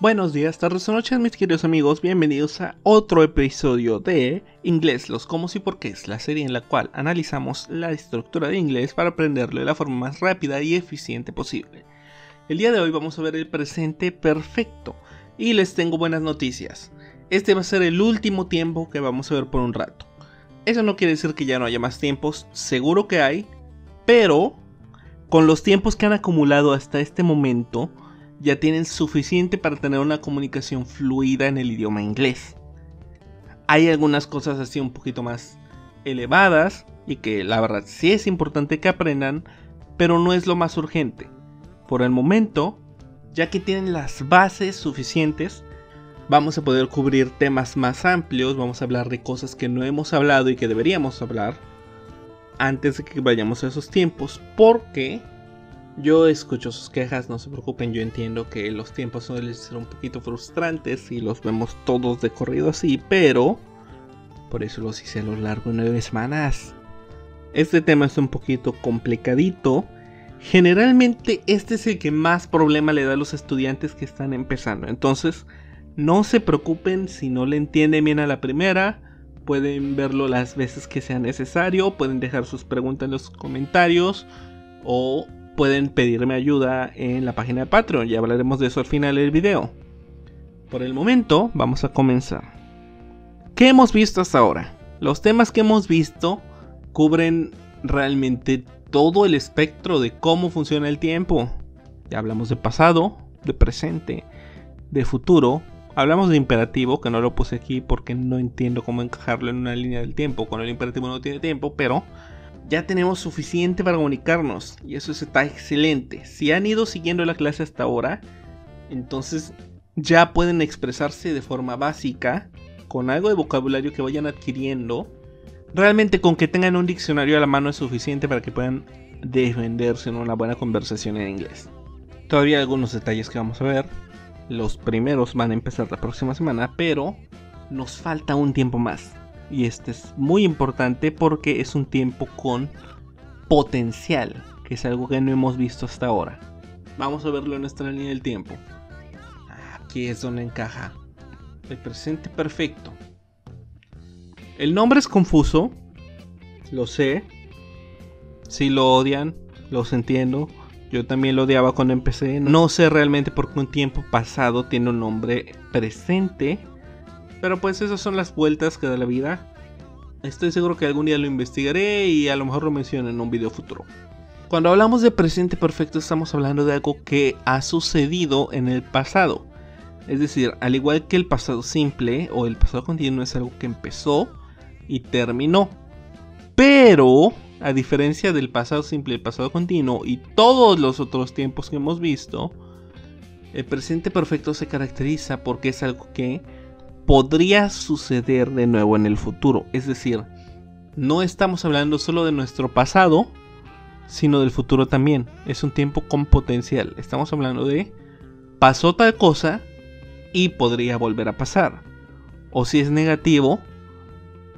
Buenos días, tardes o noches mis queridos amigos, bienvenidos a otro episodio de Inglés, los cómo y por qué es la serie en la cual analizamos la estructura de inglés para aprenderlo de la forma más rápida y eficiente posible. El día de hoy vamos a ver el presente perfecto y les tengo buenas noticias. Este va a ser el último tiempo que vamos a ver por un rato. Eso no quiere decir que ya no haya más tiempos, seguro que hay, pero con los tiempos que han acumulado hasta este momento, ya tienen suficiente para tener una comunicación fluida en el idioma inglés. Hay algunas cosas así un poquito más elevadas y que la verdad sí es importante que aprendan, pero no es lo más urgente. Por el momento, ya que tienen las bases suficientes, vamos a poder cubrir temas más amplios, vamos a hablar de cosas que no hemos hablado y que deberíamos hablar antes de que vayamos a esos tiempos, porque yo escucho sus quejas, no se preocupen, yo entiendo que los tiempos suelen ser un poquito frustrantes y los vemos todos de corrido así, pero por eso los hice a lo largo de nueve semanas. Este tema es un poquito complicadito. Generalmente este es el que más problema le da a los estudiantes que están empezando. Entonces, no se preocupen si no le entienden bien a la primera. Pueden verlo las veces que sea necesario. Pueden dejar sus preguntas en los comentarios. O pueden pedirme ayuda en la página de Patreon, ya hablaremos de eso al final del video. Por el momento, vamos a comenzar. ¿Qué hemos visto hasta ahora? Los temas que hemos visto cubren realmente todo el espectro de cómo funciona el tiempo. Ya hablamos de pasado, de presente, de futuro. Hablamos de imperativo, que no lo puse aquí porque no entiendo cómo encajarlo en una línea del tiempo. Con el imperativo no tiene tiempo, pero ya tenemos suficiente para comunicarnos y eso está excelente. Si han ido siguiendo la clase hasta ahora, entonces ya pueden expresarse de forma básica con algo de vocabulario que vayan adquiriendo. Realmente con que tengan un diccionario a la mano es suficiente para que puedan defenderse en una buena conversación en inglés. Todavía hay algunos detalles que vamos a ver. Los primeros van a empezar la próxima semana, pero nos falta un tiempo más. Y este es muy importante porque es un tiempo con potencial, que es algo que no hemos visto hasta ahora. Vamos a verlo en nuestra línea del tiempo. Aquí es donde encaja el presente perfecto. El nombre es confuso, lo sé. Si lo odian, los entiendo. Yo también lo odiaba cuando empecé. No sé realmente por qué un tiempo pasado tiene un nombre presente pero pues esas son las vueltas que da la vida. Estoy seguro que algún día lo investigaré y a lo mejor lo menciono en un video futuro. Cuando hablamos de presente perfecto estamos hablando de algo que ha sucedido en el pasado. Es decir, al igual que el pasado simple o el pasado continuo es algo que empezó y terminó. Pero, a diferencia del pasado simple, el pasado continuo y todos los otros tiempos que hemos visto, el presente perfecto se caracteriza porque es algo que podría suceder de nuevo en el futuro. Es decir, no estamos hablando solo de nuestro pasado, sino del futuro también. Es un tiempo con potencial. Estamos hablando de pasó tal cosa y podría volver a pasar. O si es negativo,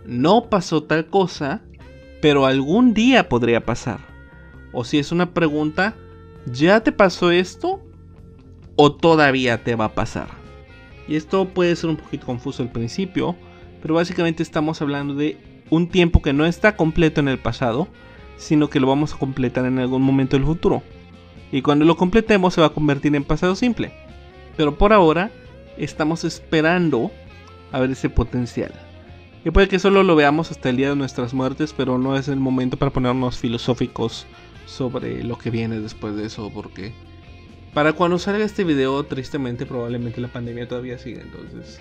no pasó tal cosa, pero algún día podría pasar. O si es una pregunta, ¿ya te pasó esto? ¿O todavía te va a pasar? Y esto puede ser un poquito confuso al principio, pero básicamente estamos hablando de un tiempo que no está completo en el pasado, sino que lo vamos a completar en algún momento del futuro. Y cuando lo completemos se va a convertir en pasado simple. Pero por ahora estamos esperando a ver ese potencial. Y puede que solo lo veamos hasta el día de nuestras muertes, pero no es el momento para ponernos filosóficos sobre lo que viene después de eso, porque para cuando salga este video, tristemente, probablemente la pandemia todavía sigue. Entonces,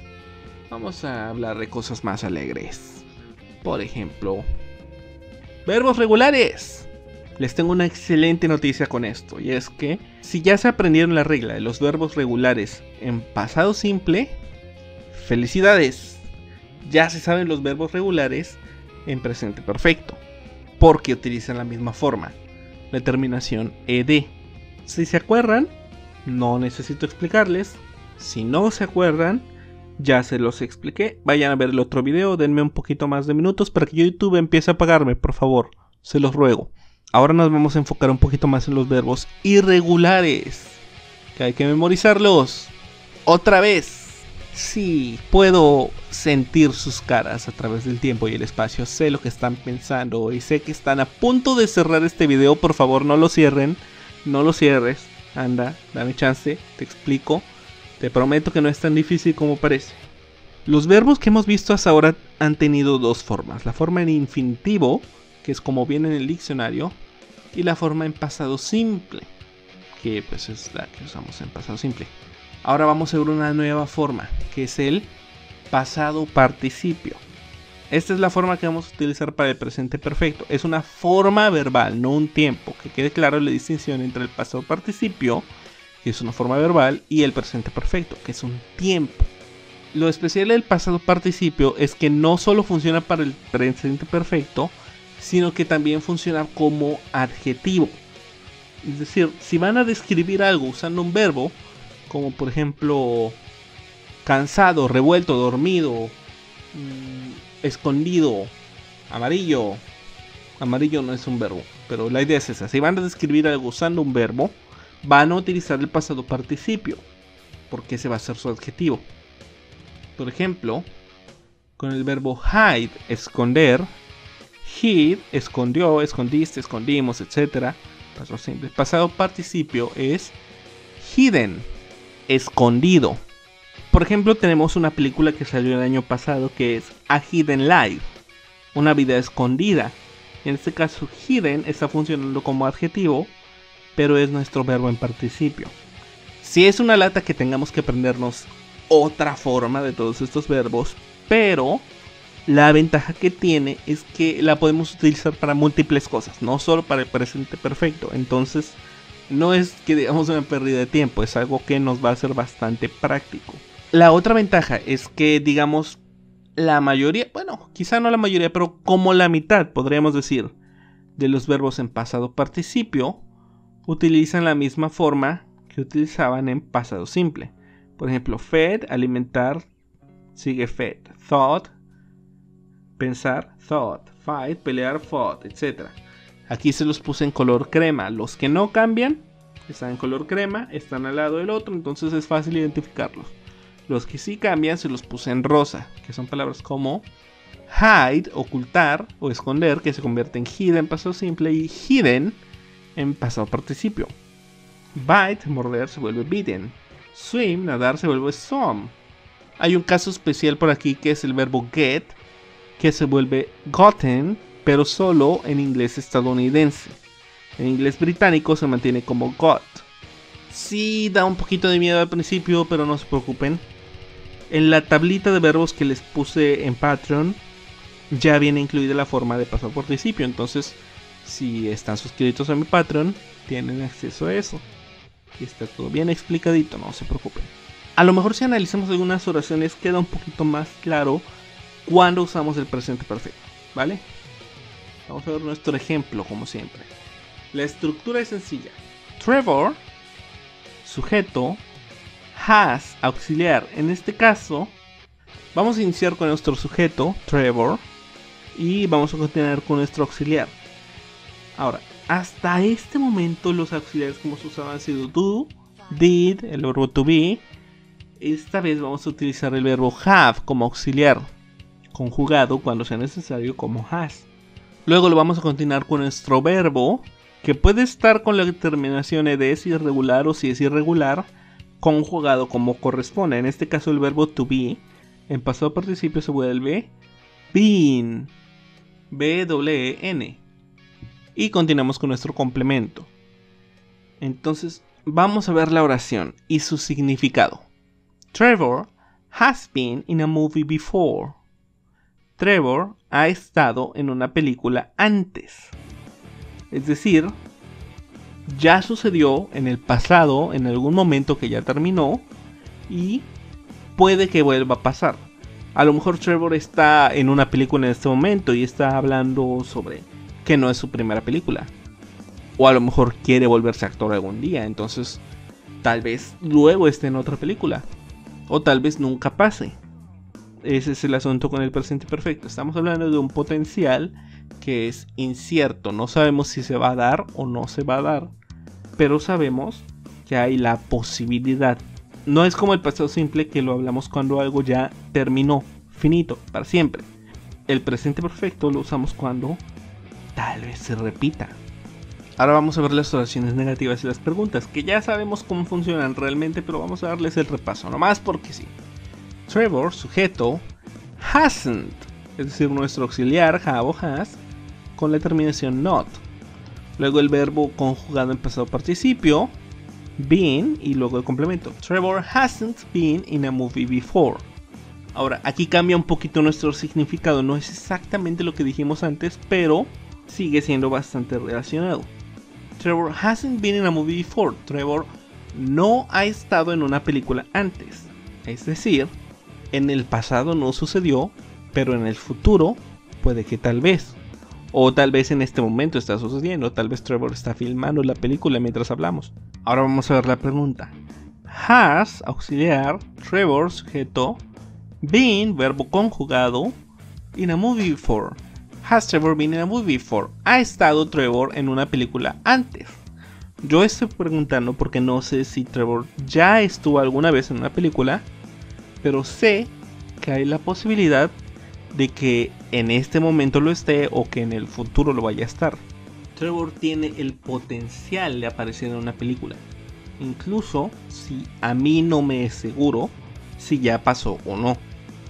vamos a hablar de cosas más alegres. Por ejemplo, verbos regulares. Les tengo una excelente noticia con esto. Y es que, si ya se aprendieron la regla de los verbos regulares en pasado simple, felicidades. Ya se saben los verbos regulares en presente perfecto. Porque utilizan la misma forma. La terminación ed. Si se acuerdan, no necesito explicarles. Si no se acuerdan, ya se los expliqué. Vayan a ver el otro video, denme un poquito más de minutos para que YouTube empiece a pagarme, por favor. Se los ruego. Ahora nos vamos a enfocar un poquito más en los verbos irregulares. Que hay que memorizarlos. Otra vez. Sí, puedo sentir sus caras a través del tiempo y el espacio. Sé lo que están pensando y sé que están a punto de cerrar este video. Por favor, no lo cierren. No lo cierres. Anda, dame chance, te explico. Te prometo que no es tan difícil como parece. Los verbos que hemos visto hasta ahora han tenido dos formas. La forma en infinitivo, que es como viene en el diccionario, y la forma en pasado simple, que pues es la que usamos en pasado simple. Ahora vamos a ver una nueva forma, que es el pasado participio. Esta es la forma que vamos a utilizar para el presente perfecto. Es una forma verbal, no un tiempo. Que quede claro la distinción entre el pasado participio, que es una forma verbal, y el presente perfecto, que es un tiempo. Lo especial del pasado participio es que no solo funciona para el presente perfecto, sino que también funciona como adjetivo. Es decir, si van a describir algo usando un verbo, como por ejemplo cansado, revuelto, dormido, mm, escondido, amarillo. Amarillo no es un verbo, pero la idea es esa. Si van a describir algo usando un verbo, van a utilizar el pasado participio, porque ese va a ser su adjetivo. Por ejemplo, con el verbo hide, esconder, hid, escondió, escondiste, escondimos, etc. Pasado simple. Pasado participio es hidden, escondido. Por ejemplo, tenemos una película que salió el año pasado que es A Hidden Life, una vida escondida. En este caso, hidden está funcionando como adjetivo, pero es nuestro verbo en participio. Si es una lata que tengamos que aprendernos otra forma de todos estos verbos, pero la ventaja que tiene es que la podemos utilizar para múltiples cosas, no solo para el presente perfecto. Entonces, no es que digamos una pérdida de tiempo, es algo que nos va a ser bastante práctico. La otra ventaja es que, digamos, la mayoría, bueno, quizá no la mayoría, pero como la mitad, podríamos decir, de los verbos en pasado participio utilizan la misma forma que utilizaban en pasado simple. Por ejemplo, fed, alimentar, sigue fed. Thought, pensar, thought. Fight, pelear, fought, etc. Aquí se los puse en color crema. Los que no cambian están en color crema, están al lado del otro, entonces es fácil identificarlos. Los que sí cambian se los puse en rosa, que son palabras como hide, ocultar o esconder, que se convierte en hidden en pasado simple, y hidden en pasado participio. Bite, morder, se vuelve bitten. Swim, nadar, se vuelve swim. Hay un caso especial por aquí que es el verbo get, que se vuelve gotten, pero solo en inglés estadounidense. En inglés británico se mantiene como got. Sí da un poquito de miedo al principio, pero no se preocupen. En la tablita de verbos que les puse en Patreon ya viene incluida la forma de pasado participio. Entonces, si están suscritos a mi Patreon, tienen acceso a eso. Y está todo bien explicadito, no se preocupen. A lo mejor si analizamos algunas oraciones queda un poquito más claro cuando usamos el presente perfecto, ¿vale? Vamos a ver nuestro ejemplo como siempre. La estructura es sencilla. Trevor, sujeto, has, auxiliar. En este caso, vamos a iniciar con nuestro sujeto, Trevor, y vamos a continuar con nuestro auxiliar. Ahora, hasta este momento los auxiliares que hemos usado han sido do, did, el verbo to be. Esta vez vamos a utilizar el verbo have como auxiliar, conjugado cuando sea necesario como has. Luego lo vamos a continuar con nuestro verbo, que puede estar con la terminación es irregular o si es irregular, conjugado como corresponde. En este caso el verbo to be en pasado participio se vuelve been. B-W-E-N. Y continuamos con nuestro complemento. Entonces vamos a ver la oración y su significado. Trevor has been in a movie before. Trevor ha estado en una película antes. Es decir, ya sucedió en el pasado, en algún momento que ya terminó, y puede que vuelva a pasar. A lo mejor Trevor está en una película en este momento y está hablando sobre que no es su primera película. O a lo mejor quiere volverse actor algún día, entonces tal vez luego esté en otra película. O tal vez nunca pase. Ese es el asunto con el presente perfecto. Estamos hablando de un potencial que es incierto. No sabemos si se va a dar o no se va a dar. Pero sabemos que hay la posibilidad. No es como el pasado simple que lo hablamos cuando algo ya terminó, finito, para siempre. El presente perfecto lo usamos cuando tal vez se repita. Ahora vamos a ver las oraciones negativas y las preguntas, que ya sabemos cómo funcionan realmente, pero vamos a darles el repaso, nomás porque sí. Trevor, sujeto, hasn't, es decir, nuestro auxiliar, have o has, con la terminación not. Luego el verbo conjugado en pasado participio, been, y luego el complemento. Trevor hasn't been in a movie before. Ahora, aquí cambia un poquito nuestro significado, no es exactamente lo que dijimos antes, pero sigue siendo bastante relacionado. Trevor hasn't been in a movie before. Trevor no ha estado en una película antes. Es decir, en el pasado no sucedió, pero en el futuro puede que tal vez. O tal vez en este momento está sucediendo, tal vez Trevor está filmando la película mientras hablamos. Ahora vamos a ver la pregunta. Has, auxiliar, Trevor, sujeto, been, verbo conjugado, in a movie before. Has Trevor been in a movie before? ¿Ha estado Trevor en una película antes? Yo estoy preguntando porque no sé si Trevor ya estuvo alguna vez en una película, pero sé que hay la posibilidad de que en este momento lo esté o que en el futuro lo vaya a estar. Trevor tiene el potencial de aparecer en una película, incluso si a mí no me es seguro si ya pasó o no.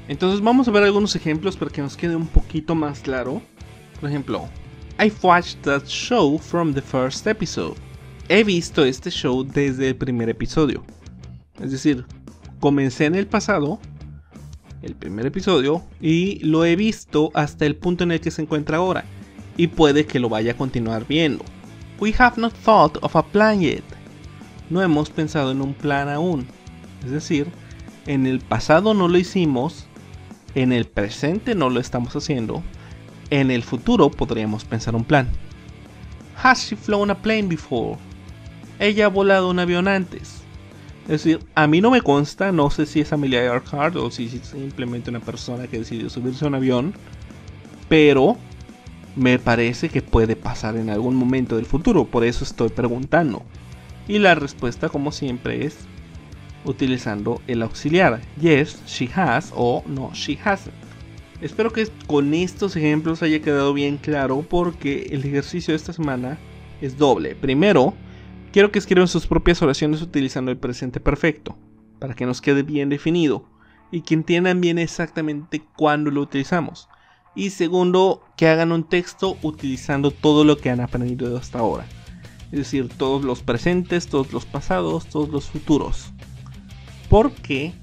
Entonces vamos a ver algunos ejemplos para que nos quede un poquito más claro. Por ejemplo, I've watched that show from the first episode. He visto este show desde el primer episodio. Es decir, comencé en el pasado el primer episodio y lo he visto hasta el punto en el que se encuentra ahora y puede que lo vaya a continuar viendo. We have not thought of a plan yet. No hemos pensado en un plan aún. Es decir, en el pasado no lo hicimos, en el presente no lo estamos haciendo, en el futuro podríamos pensar un plan. Has she flown a plane before? Ella ha volado un avión antes. Es decir, a mí no me consta, no sé si es Amelia Earhart o si es simplemente una persona que decidió subirse a un avión, pero me parece que puede pasar en algún momento del futuro, por eso estoy preguntando. Y la respuesta, como siempre, es utilizando el auxiliar. Yes, she has o no, she hasn't. Espero que con estos ejemplos haya quedado bien claro porque el ejercicio de esta semana es doble. Primero, Quiero que escriban sus propias oraciones utilizando el presente perfecto, para que nos quede bien definido y que entiendan bien exactamente cuándo lo utilizamos. Y segundo, que hagan un texto utilizando todo lo que han aprendido hasta ahora. Es decir, todos los presentes, todos los pasados, todos los futuros. Porque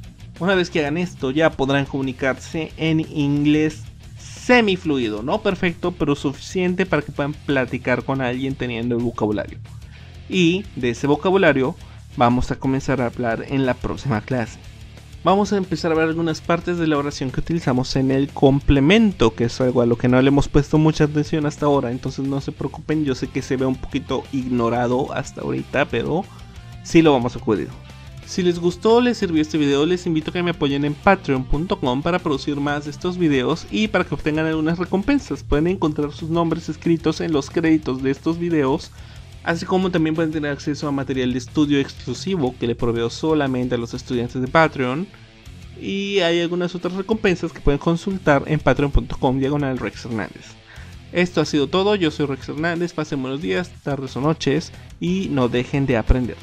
una vez que hagan esto ya podrán comunicarse en inglés semifluido, no perfecto, pero suficiente para que puedan platicar con alguien teniendo el vocabulario y de ese vocabulario vamos a comenzar a hablar en la próxima clase. Vamos a empezar a ver algunas partes de la oración que utilizamos en el complemento, que es algo a lo que no le hemos puesto mucha atención hasta ahora, entonces no se preocupen, yo sé que se ve un poquito ignorado hasta ahorita, pero sí lo vamos a cubrir. Si les gustó o les sirvió este video, les invito a que me apoyen en patreon.com para producir más de estos videos y para que obtengan algunas recompensas. Pueden encontrar sus nombres escritos en los créditos de estos videos así como también pueden tener acceso a material de estudio exclusivo que le proveo solamente a los estudiantes de Patreon. Y hay algunas otras recompensas que pueden consultar en patreon.com diagonal Rex Hernández. Esto ha sido todo, yo soy Rex Hernández, pasen buenos días, tardes o noches y no dejen de aprender.